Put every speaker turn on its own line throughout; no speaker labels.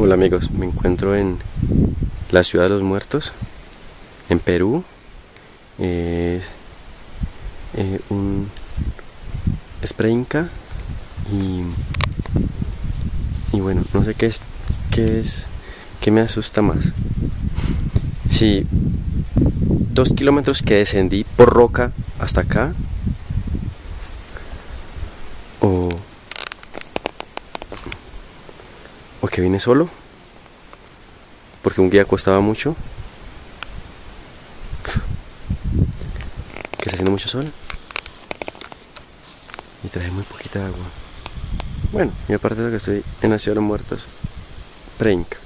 Hola amigos, me encuentro en la ciudad de los muertos, en Perú. Es eh, un spray inca y, y bueno, no sé qué es, qué es, qué me asusta más. Si dos kilómetros que descendí por roca hasta acá que vine solo porque un guía costaba mucho que está haciendo mucho sol y traje muy poquita agua. Bueno y aparte de que estoy en la ciudad de los muertos Preinca.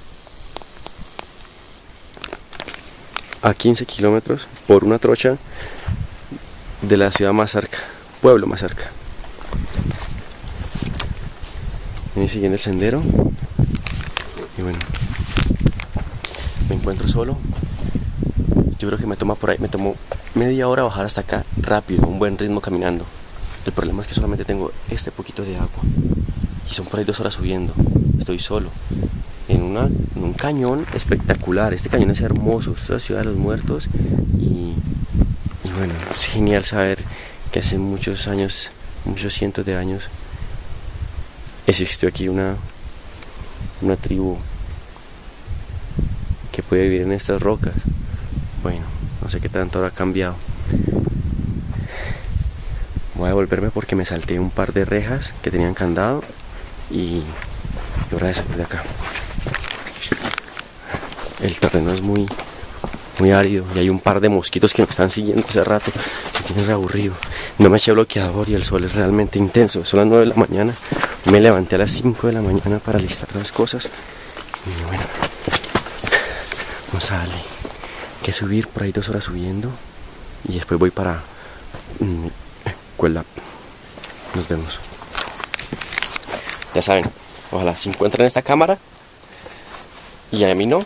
A 15 kilómetros por una trocha de la ciudad más cerca pueblo más cerca. Vení siguiendo el sendero y bueno, me encuentro solo. Yo creo que me toma por ahí, me tomó media hora bajar hasta acá rápido, un buen ritmo caminando. El problema es que solamente tengo este poquito de agua y son por ahí dos horas subiendo. Estoy solo en, una, en un cañón espectacular. Este cañón es hermoso, es la ciudad de los muertos y, y bueno, es genial saber que hace muchos años, muchos cientos de años, existió aquí una, una tribu que puede vivir en estas rocas. Bueno, no sé qué tanto habrá cambiado. Voy a devolverme porque me salté un par de rejas que tenían candado y hora de salir de acá. El terreno es muy, muy árido y hay un par de mosquitos que me están siguiendo hace rato. Me tienen aburrido. No me eché bloqueador y el sol es realmente intenso. Son las 9 de la mañana. Me levanté a las 5 de la mañana para listar las cosas. Y bueno, no sale. Que subir por ahí dos horas subiendo. Y después voy para Cuela. Nos vemos. Ya saben, ojalá si encuentran esta cámara y a mí no,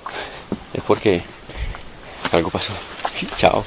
es porque algo pasó. Chao.